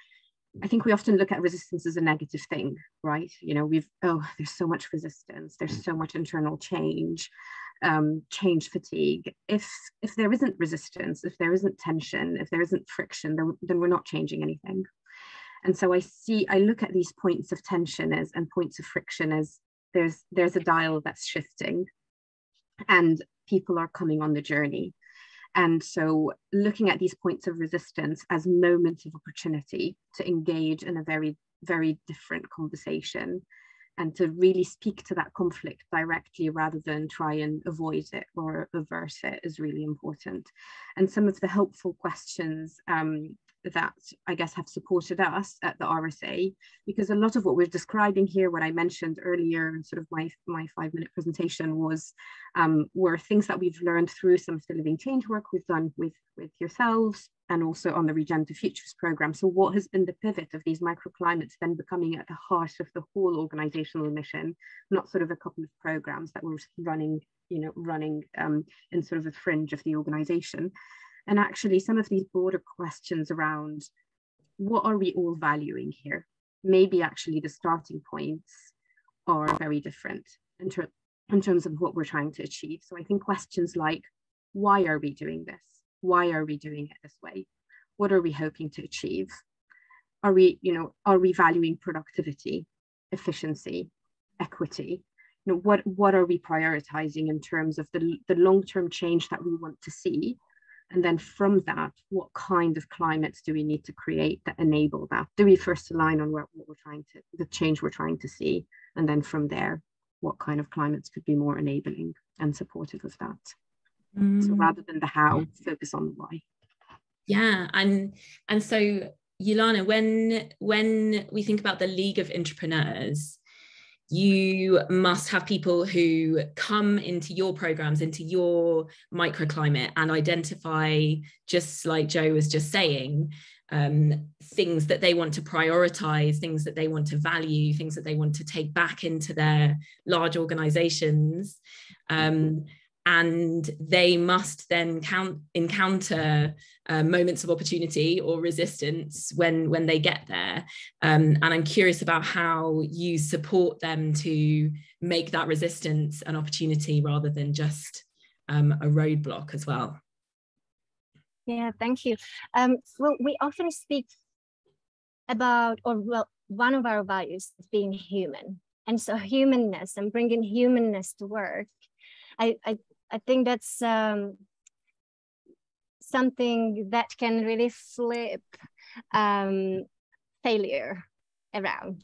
S2: I think we often look at resistance as a negative thing, right? You know, we've, oh, there's so much resistance, there's so much internal change, um, change fatigue. If if there isn't resistance, if there isn't tension, if there isn't friction, then, then we're not changing anything. And so I see, I look at these points of tension as and points of friction as there's there's a dial that's shifting and people are coming on the journey. And so looking at these points of resistance as moments of opportunity to engage in a very, very different conversation and to really speak to that conflict directly rather than try and avoid it or avert it is really important. And some of the helpful questions um, that I guess have supported us at the RSA, because a lot of what we're describing here, what I mentioned earlier in sort of my, my five minute presentation was, um, were things that we've learned through some of the living change work we've done with, with yourselves and also on the Regenerative Futures program. So what has been the pivot of these microclimates then becoming at the heart of the whole organizational mission, not sort of a couple of programs that were running, you know, running um, in sort of the fringe of the organization. And actually, some of these broader questions around what are we all valuing here? Maybe actually the starting points are very different in, ter in terms of what we're trying to achieve. So I think questions like, why are we doing this? Why are we doing it this way? What are we hoping to achieve? Are we, you know, are we valuing productivity, efficiency, equity? You know, what, what are we prioritizing in terms of the, the long-term change that we want to see? And then from that, what kind of climates do we need to create that enable that? Do we first align on what, what we're trying to, the change we're trying to see? And then from there, what kind of climates could be more enabling and supportive of that? Mm. So rather than the how, focus on the why.
S1: Yeah, and and so Jolana, when when we think about the League of Intrapreneurs, you must have people who come into your programs, into your microclimate and identify, just like Joe was just saying, um, things that they want to prioritize, things that they want to value, things that they want to take back into their large organizations. Um, and they must then count, encounter uh, moments of opportunity or resistance when when they get there. Um, and i'm curious about how you support them to make that resistance an opportunity rather than just um, a roadblock as well.
S4: Yeah thank you. Um, well we often speak about or well one of our values is being human. And so humanness and bringing humanness to work I, I I think that's um, something that can really flip um, failure around.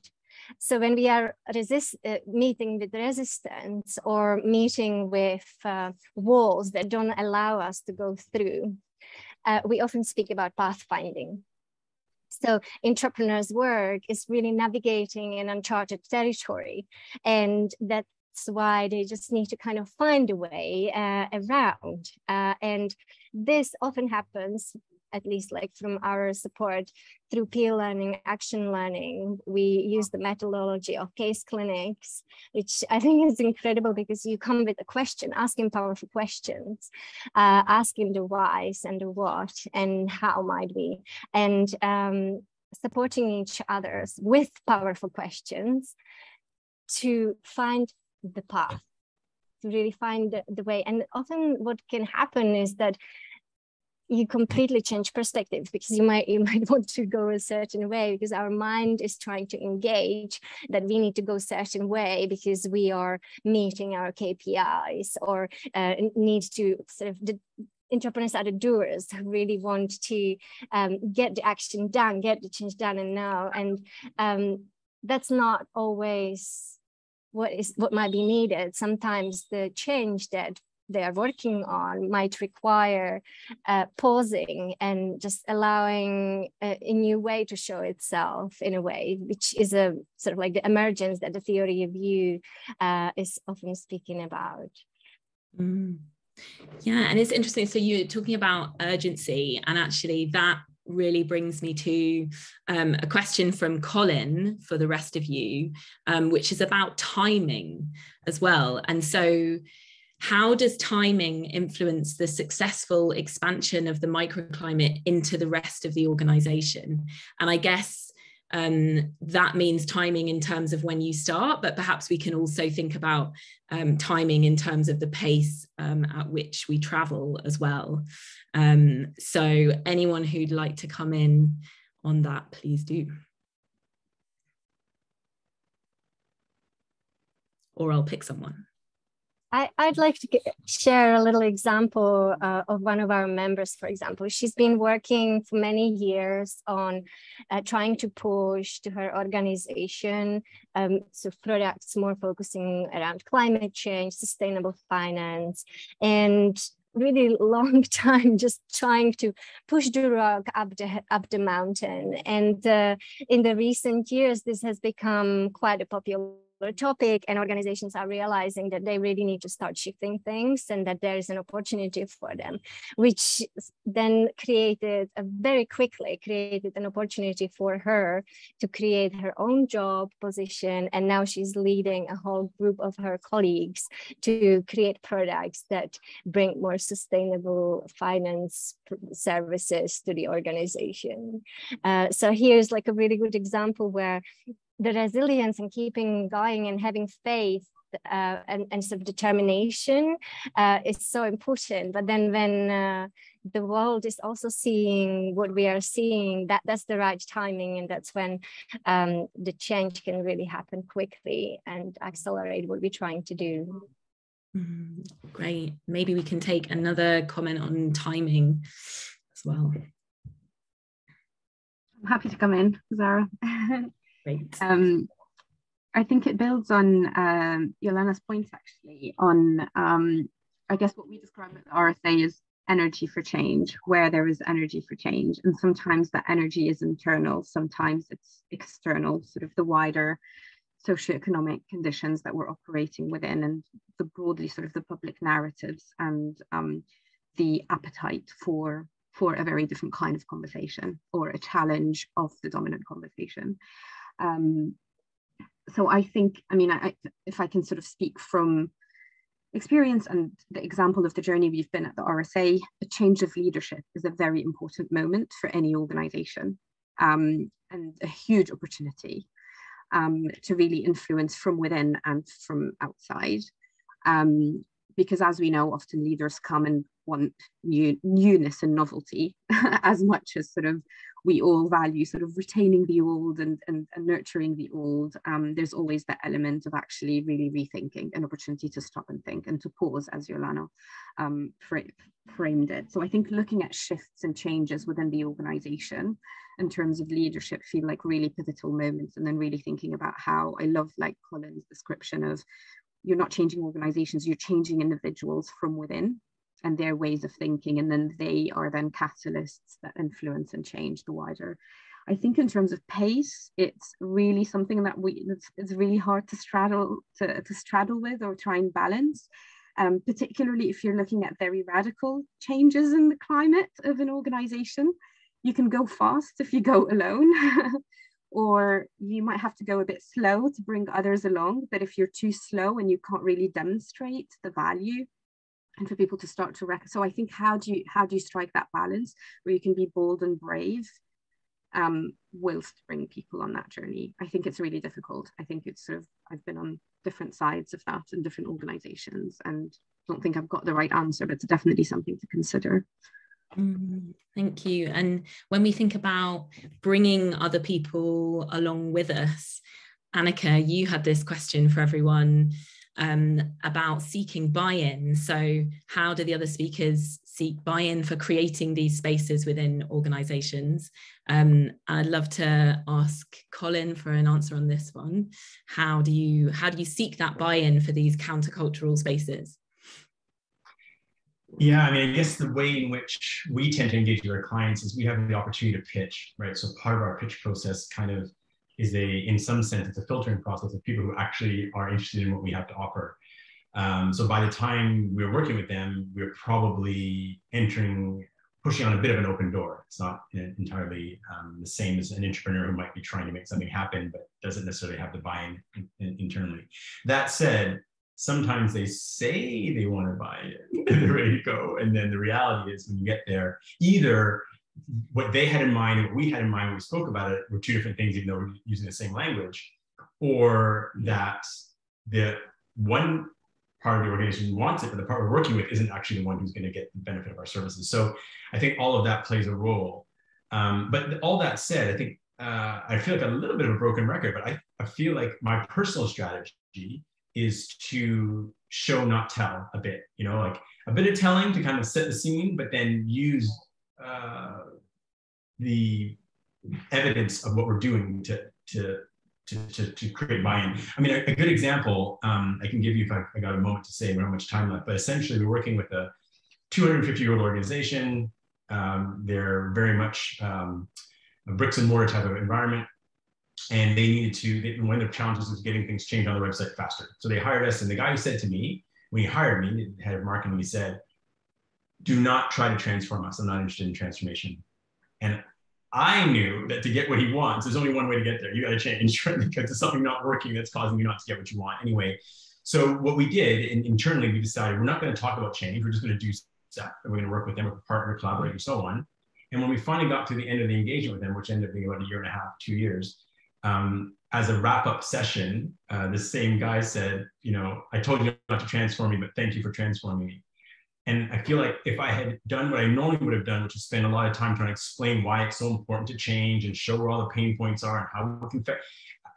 S4: So when we are resist, uh, meeting with resistance or meeting with uh, walls that don't allow us to go through, uh, we often speak about pathfinding. So intrapreneurs' work is really navigating an uncharted territory, and that that's why they just need to kind of find a way uh, around. Uh, and this often happens, at least like from our support through peer learning, action learning. We use the methodology of case clinics, which I think is incredible because you come with a question, asking powerful questions, uh, asking the whys and the what and how might we, and um, supporting each others with powerful questions to find the path to really find the, the way. And often what can happen is that you completely change perspective because you might you might want to go a certain way because our mind is trying to engage that we need to go a certain way because we are meeting our KPIs or uh, need to sort of the intrapreneurs are the doers who really want to um, get the action done, get the change done and now. And um, that's not always what is what might be needed. Sometimes the change that they are working on might require uh, pausing and just allowing a, a, new way to show itself in a way, which is a sort of like the emergence that the theory of you uh, is often speaking about.
S1: Mm. Yeah, and it's interesting. So you're talking about urgency, and actually that really brings me to um, a question from Collin for the rest of you, um, which is about timing as well. And so, how does timing influence the successful expansion of the microclimate into the rest of the organization? And I guess um, that means timing in terms of when you start, but perhaps we can also think about um, timing in terms of the pace um, at which we travel as well. Um, so anyone who'd like to come in on that, please do. Or I'll pick someone.
S4: I, would like to share a little example uh, of one of our members, for example. She's been working for many years on uh, trying to push to her organization um, so products more focusing around climate change, sustainable finance, and really long time just trying to push the rock up the up the mountain and uh, in the recent years this has become quite a popular topic and organizations are realizing that they really need to start shifting things and that there is an opportunity for them which then created a very quickly created an opportunity for her to create her own job position. And now she's leading a whole group of her colleagues to create products that bring more sustainable finance services to the organization. Uh, so here's like a really good example where the resilience and keeping going and having faith uh, and, and sort of determination uh, is so important. But then when uh, the world is also seeing what we are seeing, that that's the right timing, and that's when um, the change can really happen quickly and accelerate what we're trying to do.
S1: Mm, great. Maybe we can take another comment on timing as well.
S2: I'm happy to come in, Zahra.
S1: Great.
S2: Um, I think it builds on um, points actually on, um, I guess what we describe at the RSA is energy for change, where there is energy for change. And sometimes that energy is internal, sometimes it's external, sort of the wider socioeconomic conditions that we're operating within and the broadly sort of the public narratives and um, the appetite for for a very different kind of conversation or a challenge of the dominant conversation. Um, so I think, I mean, I, if I can sort of speak from experience and the example of the journey we've been at the RSA, a change of leadership is a very important moment for any organization um, and a huge opportunity um, to really influence from within and from outside. Um, because as we know, often leaders come and want new, newness and novelty as much as sort of we all value sort of retaining the old and, and, and nurturing the old, um, there's always that element of actually really rethinking an opportunity to stop and think and to pause, as Jolana um, framed it. So I think looking at shifts and changes within the organization in terms of leadership feel like really pivotal moments and then really thinking about how I love like Collin's description of you're not changing organizations, you're changing individuals from within and their ways of thinking and then they are then catalysts that influence and change the wider. I think in terms of pace it's really something that we it's, it's really hard to straddle to, to straddle with or try and balance um, particularly if you're looking at very radical changes in the climate of an organization. You can go fast if you go alone or you might have to go a bit slow to bring others along but if you're too slow and you can't really demonstrate the value and for people to start to reckon. So I think how do you how do you strike that balance where you can be bold and brave um, whilst bring people on that journey? I think it's really difficult. I think it's sort of I've been on different sides of that in different organizations and don't think I've got the right answer, but it's definitely something to consider.
S1: Mm, thank you. And when we think about bringing other people along with us, Anneka, you had this question for everyone um, about seeking buy-in. So how do the other speakers seek buy-in for creating these spaces within organizations? Um, I'd love to ask Collin for an answer on this one. How do you, how do you seek that buy-in for these countercultural spaces?
S3: Yeah, I mean, I guess the way in which we tend to engage with our clients is we have the opportunity to pitch, right? So part of our pitch process kind of is a, in some sense, it's a filtering process of people who actually are interested in what we have to offer. Um, so by the time we're working with them, we're probably entering, pushing on a bit of an open door. It's not entirely um, the same as an intrapreneur who might be trying to make something happen, but doesn't necessarily have the buy-in in, in, internally. That said, sometimes they say they want to buy it and they're ready to go. And then the reality is when you get there, either what they had in mind and what we had in mind when we spoke about it were two different things, even though we're using the same language, or that the one part of the organization wants it, but the part we're working with isn't actually the one who's going to get the benefit of our services. So I think all of that plays a role. Um, but all that said, I think uh, I feel like a little bit of a broken record, but I, I feel like my personal strategy is to show, not tell a bit, you know, like a bit of telling to kind of set the scene, but then use uh, the evidence of what we're doing to, to, to, to, to create buy-in. I mean, a, a good example um, I can give you if I, I, got a moment to say, we don't much time left, but essentially we're working with a 250-year-old organization. Um, they're very much um, a bricks and mortar type of environment. and they needed to, they, one of the challenges was getting things changed on the website faster. So they hired us, and the guy who said to me, when he hired me, head of marketing, he said, do not try to transform us. I'm not interested in transformation. And I knew that to get what he wants, there's only one way to get there. You got to change because there's something not working that's causing you not to get what you want anyway. So what we did internally, we decided we're not going to talk about change. We're just going to do stuff. And we're going to work with them, with a partner, collaborate, and so on. And when we finally got to the end of the engagement with them, which ended up being about a year and a half, two years, um, as a wrap up session, uh, the same guy said, you know, I told you not to transform me, but thank you for transforming me. And I feel like if I had done what I normally would have done, which is spend a lot of time trying to explain why it's so important to change and show where all the pain points are and how we can fix,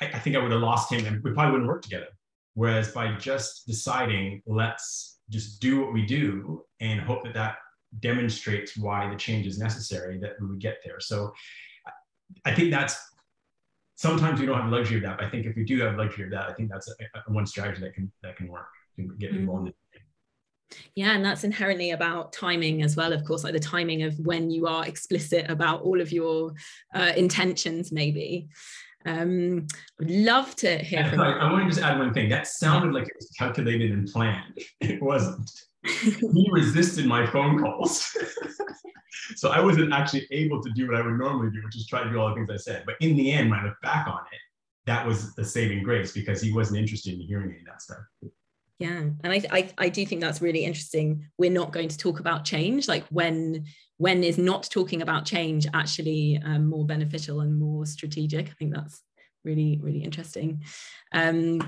S3: I, I think I would have lost him and we probably wouldn't work together. Whereas by just deciding, let's just do what we do and hope that that demonstrates why the change is necessary, that we would get there. So I think that's sometimes we don't have the luxury of that. But I think if we do have luxury of that, I think that's a, a one strategy that can that can work to get people mm-hmm.
S1: Yeah, and that's inherently about timing as well, of course, like the timing of when you are explicit about all of your uh, intentions, maybe. Um, would love to hear
S3: from
S1: I,
S3: I want to just add one thing. That sounded like it was calculated and planned. It wasn't. he resisted my phone calls. so I wasn't actually able to do what I would normally do, which is try to do all the things I said. But in the end, when I look back on it, that was the saving grace because he wasn't interested in hearing any of that stuff.
S1: Yeah, and I, I I do think that's really interesting. We're not going to talk about change, like when when is not talking about change actually um, more beneficial and more strategic. I think that's really really interesting. Um,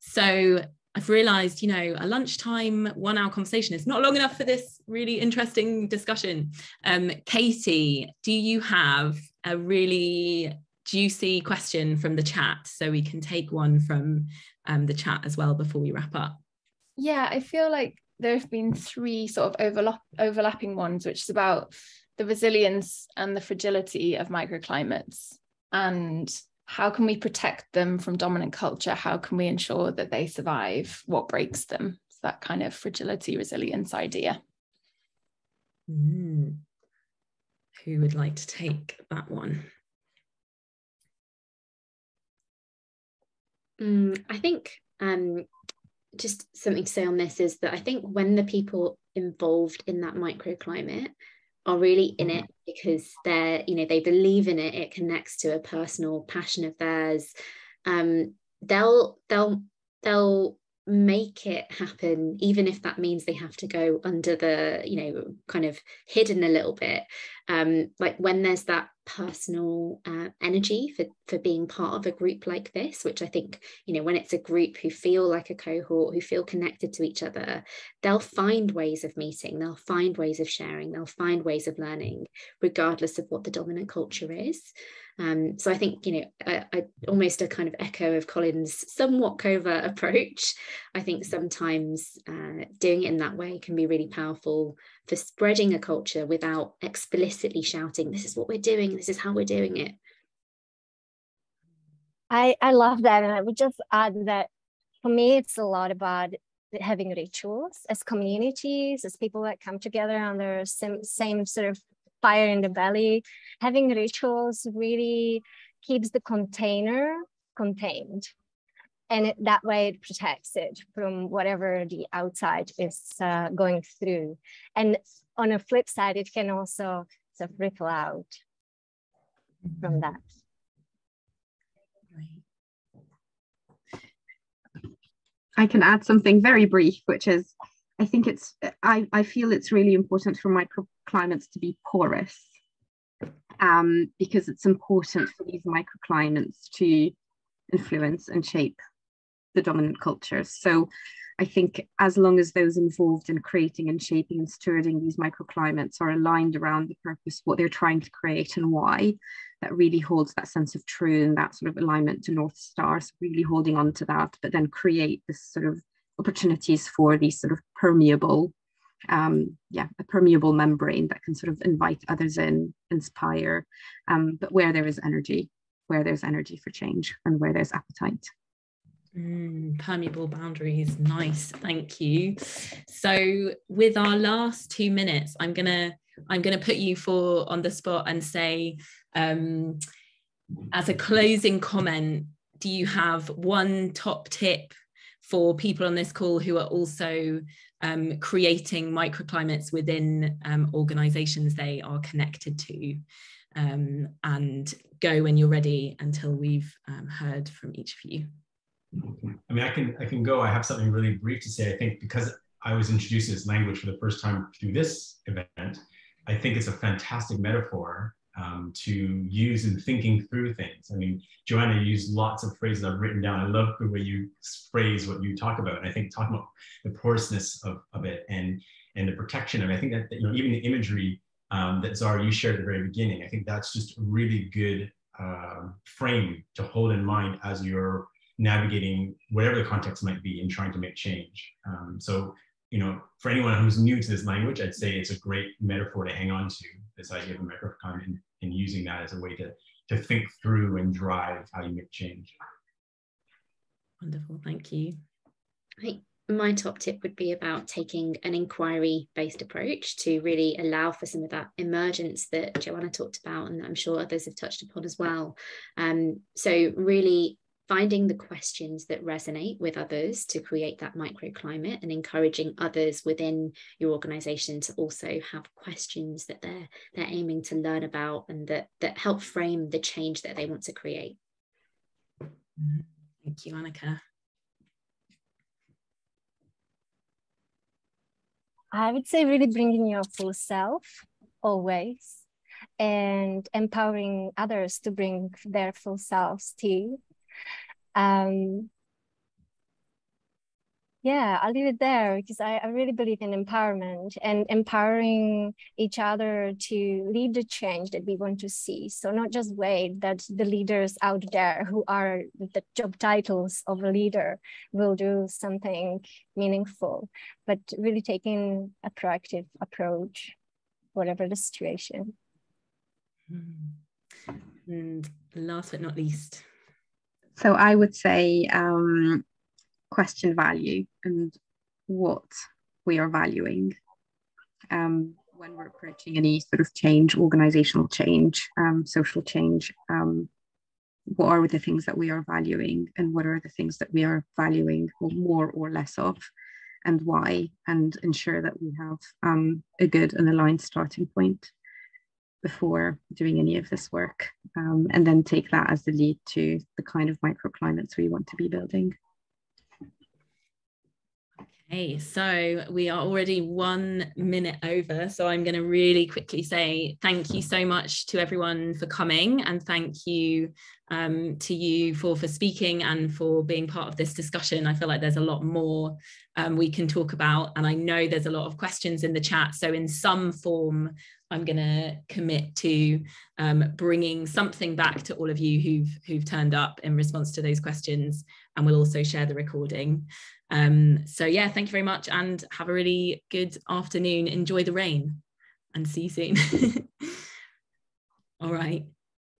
S1: so I've realized, you know, a lunchtime one hour conversation is not long enough for this really interesting discussion. Um, Katie, do you have a really juicy question from the chat so we can take one from um, the chat as well before we wrap up?
S6: Yeah, I feel like there have been three sort of overlap overlapping ones, which is about the resilience and the fragility of microclimates and how can we protect them from dominant culture? How can we ensure that they survive what breaks them? so that kind of fragility resilience idea.
S1: Mm. Who would like to take that one?
S5: Mm, I think um, just something to say on this is that I think when the people involved in that microclimate are really in it because they're you know they believe in it it connects to a personal passion of theirs um they'll they'll they'll make it happen even if that means they have to go under the you know kind of hidden a little bit um like when there's that personal uh, energy for for being part of a group like this which i think you know when it's a group who feel like a cohort who feel connected to each other they'll find ways of meeting they'll find ways of sharing they'll find ways of learning regardless of what the dominant culture is um, so I think, you know, I, I, almost a kind of echo of Collin's somewhat covert approach. I think sometimes uh, doing it in that way can be really powerful for spreading a culture without explicitly shouting, this is what we're doing, this is how we're doing it.
S4: I, I love that. And I would just add that for me, it's a lot about having rituals as communities, as people that come together on their same, same sort of fire in the belly. Having rituals really keeps the container contained. And it, that way it protects it from whatever the outside is uh, going through. And on a flip side, it can also sort of ripple out from that.
S2: I can add something very brief, which is I think it's I, I feel it's really important for microclimates to be porous um, because it's important for these microclimates to influence and shape the dominant cultures. So I think as long as those involved in creating and shaping and stewarding these microclimates are aligned around the purpose, what they're trying to create and why, that really holds that sense of true and that sort of alignment to North Stars, really holding on to that, but then create this sort of opportunities for these sort of permeable, um, yeah, a permeable membrane that can sort of invite others in, inspire, um, but where there is energy, where there's energy for change and where there's appetite.
S1: Mm, permeable boundaries, nice, thank you. So with our last two minutes, I'm gonna I'm gonna put you for on the spot and say um, as a closing comment, do you have one top tip for people on this call who are also um, creating microclimates within um, organizations they are connected to? Um, and go when you're ready until we've um, heard from each of you.
S3: I mean, I can I can go. I have something really brief to say. I think because I was introduced to this language for the first time through this event, I think it's a fantastic metaphor um, to use in thinking through things. I mean, Joanna used lots of phrases I've written down. I love the way you phrase what you talk about. And I think talking about the porousness of, of it and and the protection of it. I think that, that you know even the imagery um, that Zahra you shared at the very beginning. I think that's just a really good uh, frame to hold in mind as you're navigating whatever the context might be and trying to make change. Um, so you know, for anyone who's new to this language, I'd say it's a great metaphor to hang on to this idea of a microclimate and, and using that as a way to, to think through and drive how you make change.
S1: Wonderful, thank you.
S5: I think my top tip would be about taking an inquiry based approach to really allow for some of that emergence that Joanna talked about, and I'm sure others have touched upon as well. Um, so, really finding the questions that resonate with others to create that microclimate and encouraging others within your organization to also have questions that they're they're aiming to learn about and that that help frame the change that they want to create.
S1: Thank you anneka.
S4: I would say really bringing your full self always and empowering others to bring their full selves too um, yeah, I'll leave it there because I, I really believe in empowerment and empowering each other to lead the change that we want to see. So not just wait that the leaders out there who are the job titles of a leader will do something meaningful, but really taking a proactive approach, whatever the situation.
S1: Hmm. And last but not least,
S2: so I would say um, question value and what we are valuing um, when we're approaching any sort of change, organizational change, um, social change. Um, what are the things that we are valuing and what are the things that we are valuing more or less of and why and ensure that we have um, a good and aligned starting point before doing any of this work um, and then take that as the lead to the kind of microclimates we want to be building.
S1: Okay, so we are already one minute over. So I'm going to really quickly say thank you so much to everyone for coming and thank you um, to you for, for speaking and for being part of this discussion. I feel like there's a lot more um, we can talk about. And I know there's a lot of questions in the chat. So in some form, I'm going to commit to um, bringing something back to all of you who've who've turned up in response to those questions, and we'll also share the recording. Um, so yeah, thank you very much, and have a really good afternoon. Enjoy the rain, and see you soon. all right.